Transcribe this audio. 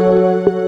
Música